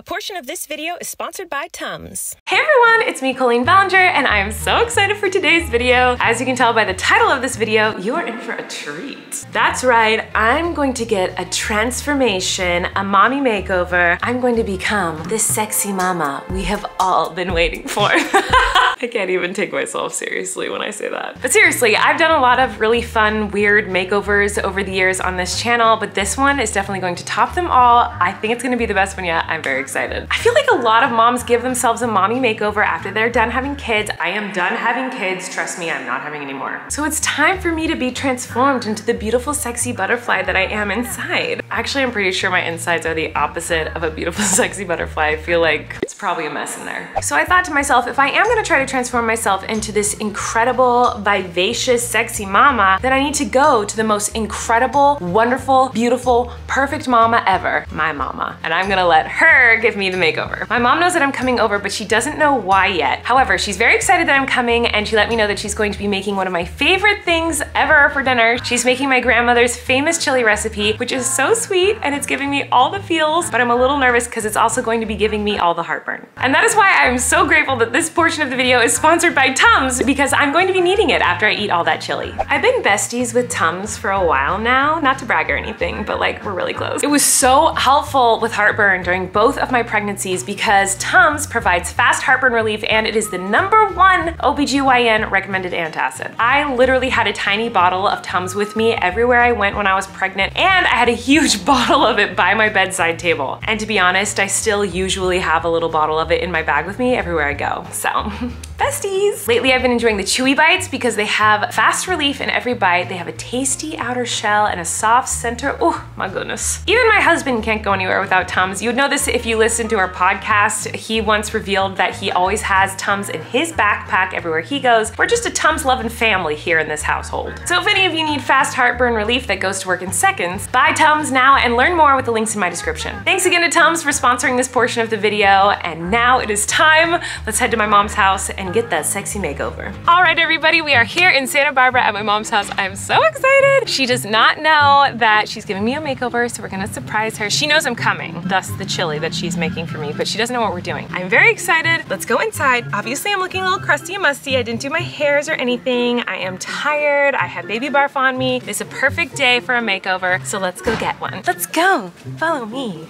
A portion of this video is sponsored by Tums. Hey everyone, it's me Colleen Ballinger and I am so excited for today's video. As you can tell by the title of this video, you are in for a treat. That's right, I'm going to get a transformation, a mommy makeover. I'm going to become the sexy mama we have all been waiting for. I can't even take myself seriously when I say that. But seriously, I've done a lot of really fun, weird makeovers over the years on this channel, but this one is definitely going to top them all. I think it's gonna be the best one yet. I'm very excited. I feel like a lot of moms give themselves a mommy makeover after they're done having kids. I am done having kids. Trust me, I'm not having any more. So it's time for me to be transformed into the beautiful, sexy butterfly that I am inside. Actually, I'm pretty sure my insides are the opposite of a beautiful, sexy butterfly. I feel like probably a mess in there. So I thought to myself, if I am gonna try to transform myself into this incredible, vivacious, sexy mama, then I need to go to the most incredible, wonderful, beautiful, perfect mama ever, my mama. And I'm gonna let her give me the makeover. My mom knows that I'm coming over, but she doesn't know why yet. However, she's very excited that I'm coming and she let me know that she's going to be making one of my favorite things ever for dinner. She's making my grandmother's famous chili recipe, which is so sweet and it's giving me all the feels, but I'm a little nervous because it's also going to be giving me all the heartburn. And that is why I'm so grateful that this portion of the video is sponsored by Tums because I'm going to be needing it after I eat all that chili. I've been besties with Tums for a while now, not to brag or anything, but like we're really close. It was so helpful with heartburn during both of my pregnancies because Tums provides fast heartburn relief and it is the number one OBGYN recommended antacid. I literally had a tiny bottle of Tums with me everywhere I went when I was pregnant and I had a huge bottle of it by my bedside table. And to be honest, I still usually have a little bottle of it in my bag with me everywhere I go, so besties. Lately I've been enjoying the Chewy Bites because they have fast relief in every bite. They have a tasty outer shell and a soft center. Oh my goodness. Even my husband can't go anywhere without Tums. You would know this if you listen to our podcast. He once revealed that he always has Tums in his backpack everywhere he goes. We're just a Tums loving family here in this household. So if any of you need fast heartburn relief that goes to work in seconds, buy Tums now and learn more with the links in my description. Thanks again to Tums for sponsoring this portion of the video. And now it is time. Let's head to my mom's house and get that sexy makeover. All right, everybody, we are here in Santa Barbara at my mom's house. I'm so excited. She does not know that she's giving me a makeover, so we're gonna surprise her. She knows I'm coming, thus the chili that she's making for me, but she doesn't know what we're doing. I'm very excited. Let's go inside. Obviously, I'm looking a little crusty and musty. I didn't do my hairs or anything. I am tired. I have baby barf on me. It's a perfect day for a makeover, so let's go get one. Let's go. Follow me.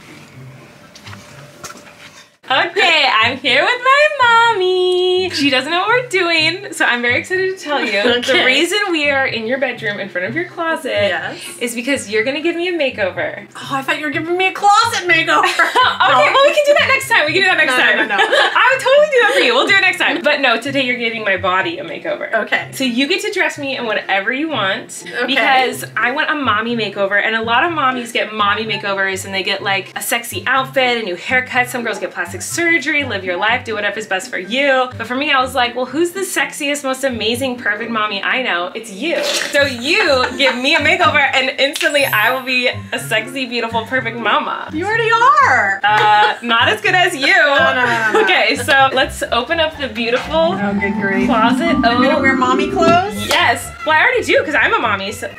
Okay, I'm here with my mommy. She doesn't know what we're doing, so I'm very excited to tell you. Okay. The reason we are in your bedroom in front of your closet Yes. is because you're gonna give me a makeover. Oh, I thought you were giving me a closet makeover. okay, well we can do that next time. We can do that next No, no, time. no, no. I would totally do that for you. We'll do it next time. But no, today you're giving my body a makeover. Okay. So you get to dress me in whatever you want Okay. because I want a mommy makeover and a lot of mommies get mommy makeovers and they get like a sexy outfit, a new haircut. Some girls get plastic surgery, live your life, do whatever's best for you. But for me, I was like, well, who's the sexiest, most amazing, perfect mommy I know? It's you. So you give me a makeover and instantly I will be a sexy, beautiful, perfect mama. You already are. Uh, not as good as you. no, no, no, no. Okay, so let's open up the beautiful Oh, good grief. closet. I'm gonna Oh, wear mommy clothes. yes. Well, I already do because I'm a mommy. So.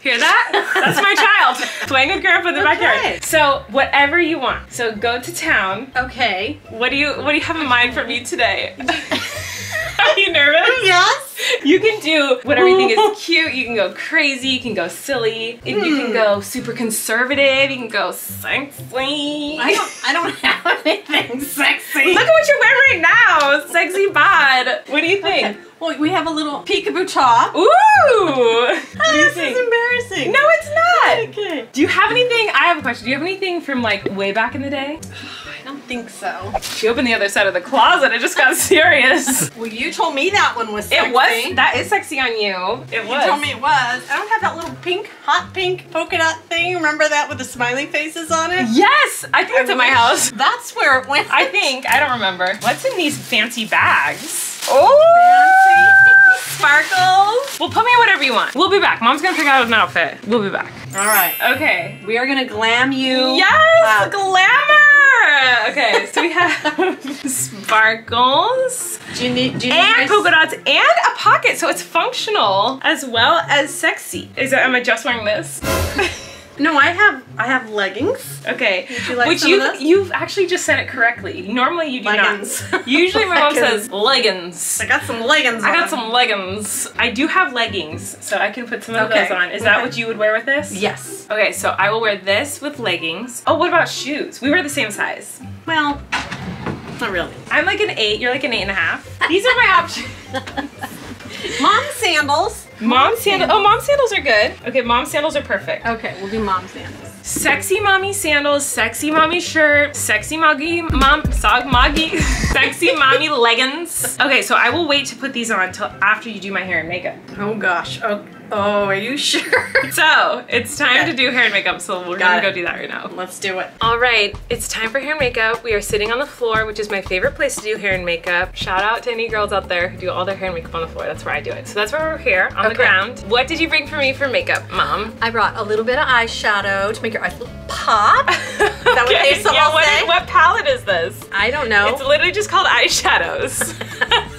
Hear that? That's my child playing with grandpa in the Okay. backyard. So whatever you want. So go to town. Okay. What do you What do you have in mind for me today? Are you nervous? Yes. You can do whatever you think is cute. You can go crazy. You can go silly. If you can hmm. go super conservative, you can go sexy. I don't. I don't have anything sexy. Look at what you're wearing right now. Sexy bod. What do you think? Okay. Well, we have a little peekaboo top. Ooh. This think? is embarrassing. No, it's not. Okay. Do you have anything? I have a question. Do you have anything from like way back in the day? I think so. She opened the other side of the closet. It just got serious. Well, you told me that one was sexy. It was. That is sexy on you. It You was. You told me it was. I don't have that little pink, hot pink polka dot thing. Remember that with the smiley faces on it? Yes, I think it's at my house. That's where it went. I think. I don't remember. What's in these fancy bags? Oh, Fancy sparkles. Well, put me in whatever you want. We'll be back. Mom's gonna pick out an outfit. We'll be back. All right. Okay. We are gonna glam you. Yes, up. glamour. Okay, so we have sparkles Do you need? Do you need and my- polka dots and a pocket, so it's functional as well as sexy. Is it? Am I just wearing this? No, I have I have leggings. Okay. Would you like Which you you've actually just said it correctly. Normally you do Leggings. not. Usually my mom says leggings. I got some leggings. I on. got some leggings. I do have leggings, so I can put some of Okay, those on. Is that what you would wear with this? Yes. Okay, so I will wear this with leggings. Oh, what about shoes? We wear the same size. Well, not really. I'm like an eight, you're like an eight and a half. These are my options. Mom sandals. Mom sandals. Oh, mom sandals are good. Okay, mom sandals are perfect. Okay, we'll do mom sandals. Sexy mommy sandals, sexy mommy shirt, sexy moggy mom, sog moggy, sexy mommy leggings. Okay, so I will wait to put these on until after you do my hair and makeup. Oh gosh. Oh, oh, are you sure? So it's time Okay. to do hair and makeup, so we're Got gonna it. go do that right now. Let's do it. All right, it's time for hair and makeup. We are sitting on the floor, which is my favorite place to do hair and makeup. Shout out to any girls out there who do all their hair and makeup on the floor. That's where I do it. So that's where we're here on the ground. What did you bring for me for makeup, mom? I brought a little bit of eyeshadow to make your eyes pop. Is that what they some yeah, all what, what palette is this? I don't know. It's literally just called eyeshadows.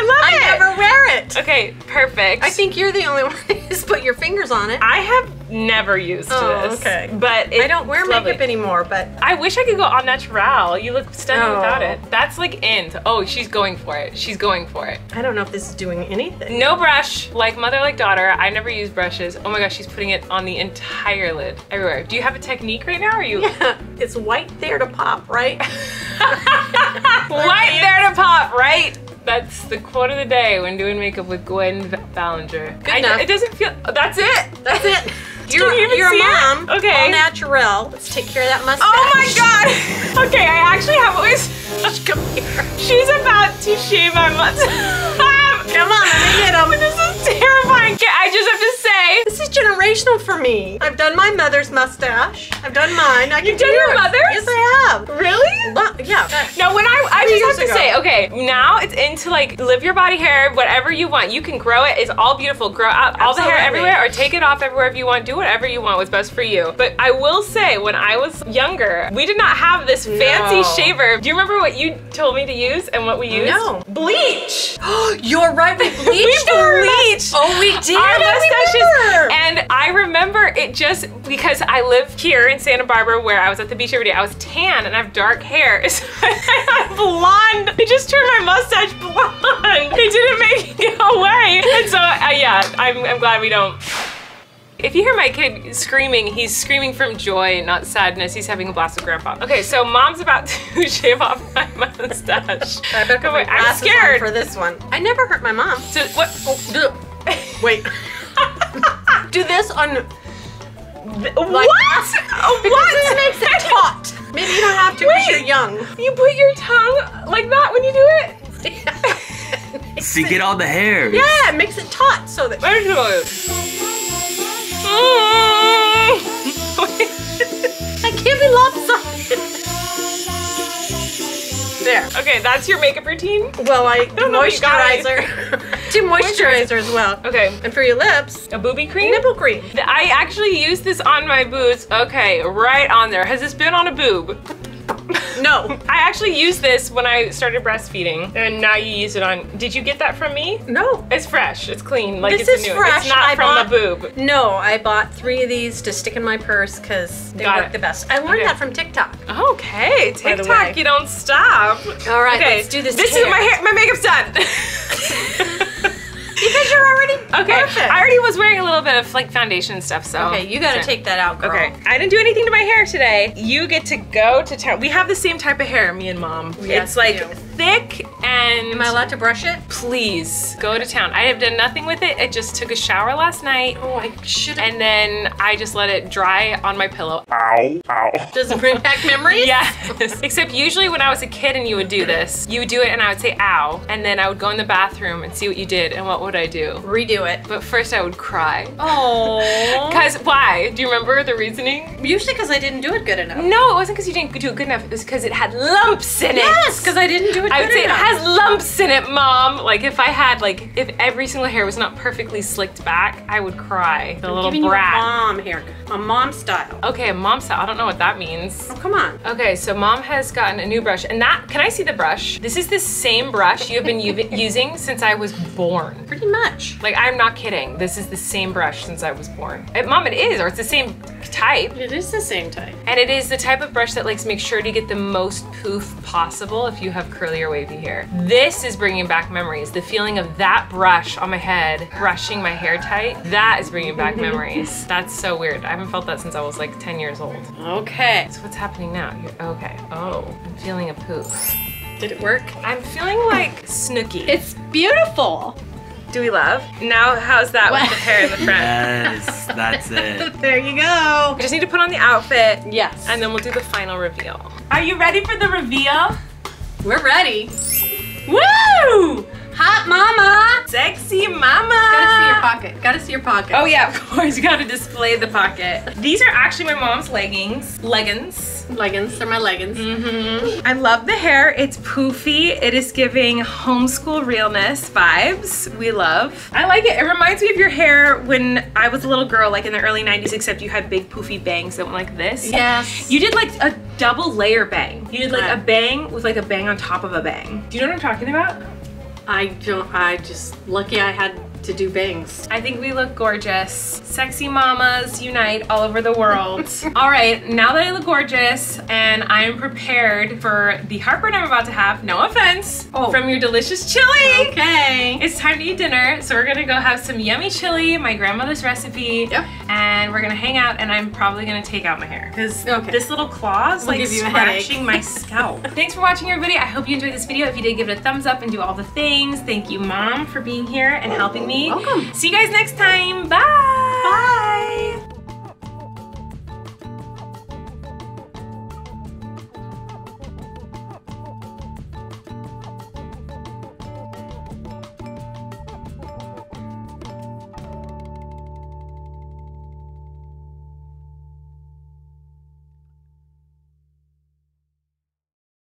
I love I it. never wear it. Okay, perfect. I think you're the only one who's put your fingers on it. I have never used Oh, this. okay. But I don't wear lovely. makeup anymore, but I wish I could go au natural. You look stunning Oh. without it. That's like in. Oh, she's going for it. She's going for it. I don't know if this is doing anything. No brush, like mother, like daughter. I never use brushes. Oh my gosh, she's putting it on the entire lid, everywhere. Do you have a technique right now? Or are you Yeah, it's white there to pop, right? right there to pop? Right. That's the quote of the day when doing makeup with Gwen Ballinger. Good I- enough. It doesn't feel. That's it. That's it. You're, you you're a see it? mom. Okay. All natural. Let's take care of that mustache. Oh my god. Okay, I actually have always. Come here. She's about to shave my mustache. Come on, let me get 'em. Generational for me. I've done my mother's mustache. I've done mine. I can You've done do your yours. mother's? Yes, I have. Really? But, yeah. No, when I I just have to years say, okay, now it's into like live your body hair, whatever you want. You can grow it. It's all beautiful. Grow out all the hair everywhere, or take it off everywhere if you want. Do whatever you want. What's best for you. But I will say, when I was younger, we did not have this fancy No. shaver. Do you remember what you told me to use and what we used? No. Bleach. Oh, you're right. We bleached we bleached Oh, we did. our mustaches. And I remember it just because I live here in Santa Barbara where I was at the beach every day. I was tan and I have dark hair. So I'm blonde. It just turned my mustache blonde. It didn't make it go away. And so, uh, yeah, I'm, I'm glad we don't. If you hear my kid screaming, he's screaming from joy, not sadness. He's having a blast with grandpa. Okay, so mom's about to shave off my mustache. I better put my. I'm scared. for this one. I never hurt my mom. So what? Do, wait. Do this on what? like because what? this makes it taut. Maybe you don't have to because you're young. You put your tongue like that when you do it? So you get all the hair. Yeah, it makes it taut so that Where's yours? I can't be lopsided. There. okay, that's your makeup routine? Well, I do don't know if you got it. moisturizer. do moisturizer as well. Okay. And for your lips, A booby cream? nipple cream. I actually used this on my boobs. Okay, right on there. Has this been on a boob? No. I actually used this when I started breastfeeding, and now you use it on. Did you get that from me? No. It's fresh. It's clean. Like This it's is new. fresh. It's not I from bought- the boob. No, I bought three of these to stick in my purse because they Got work it. the best. I learned Okay. that from TikTok. Okay, TikTok, you don't stop. All right, okay, let's do this This hair. is my hair. My makeup's done. Because you're already Okay, perfect. I already was wearing a little bit of like foundation stuff, so. okay, you gotta so- take that out, girl. Okay, I didn't do anything to my hair today. You get to go to town. We have the same type of hair, me and mom. Yes, it's like we do. thick and. Am I allowed to brush it? Please go to town. I have done nothing with it. I just took a shower last night. Oh, I should. And then I just let it dry on my pillow. Ow. Ow. Does it bring back memories? Yes. Except usually when I was a kid and you would do this, you would do it and I would say ow. And then I would go in the bathroom and see what you did. And what would I do? Redo it. But first I would cry. Oh. Because why? Do you remember the reasoning? Usually because I didn't do it good enough. No, it wasn't because you didn't do it good enough. It was because it had lumps in it. Yes, because I didn't do it I would say enough. it has lumps in it, mom. Like if I had like if every single hair was not perfectly slicked back, I would cry. The I'm little giving brat. you a mom hair, a mom style. Okay, a mom style. I don't know what that means. Oh, come on. Okay, so mom has gotten a new brush, and that can I see the brush? This is the same brush you have been using since I was born. Pretty much. Like, I'm not kidding. This is the same brush since I was born. Eh, Mom, it is, or it's the same type. It is the same type. And it is the type of brush that likes make sure to get the most poof possible if you have curly or wavy hair. This is bringing back memories. The feeling of that brush on my head, brushing my hair tight, that is bringing back memories. That's so weird. I haven't felt that since I was like 10 years old. Okay. So what's happening now? You're, okay. Oh, I'm feeling a poof. Did it work? I'm feeling like Snooki. It's beautiful. Do we love? Now, how's that with the hair in the front? Yes, that's it. There you go. We just need to put on the outfit Yes. and then we'll do the final reveal. Are you ready for the reveal? We're ready. Woo! Hot mama. Sexy mama! Gotta see your pocket. Gotta see your pocket. Oh yeah, of course, you gotta display the pocket. These are actually my mom's leggings. Leggings. leggings. They're my leggings. Mm-hmm. I love the hair. It's poofy. It is giving homeschool realness vibes. We love. I like it. It reminds me of your hair when I was a little girl, like in the early 90s, except you had big poofy bangs that went like this. Yes. You did like a double layer bang. You did like Right. a bang with like a bang on top of a bang. Do you know what I'm talking about? I don't. I just lucky I had to do bangs. I think we look gorgeous. Sexy mamas unite all over the world. all right, now that I look gorgeous and I am prepared for the heartburn I'm about to have, no offense, Oh. from your delicious chili. Okay. It's time to eat dinner, so we're gonna go have some yummy chili, my grandmother's recipe, Yep. And we're gonna hang out and I'm probably gonna take out my hair because Okay. this little claw is Will like give you a scratching my scalp. Thanks for watching everybody. I hope you enjoyed this video. If you did, give it a thumbs up and do all the things. Thank you, Mom, for being here and helping me. Welcome. See you guys next time. Bye.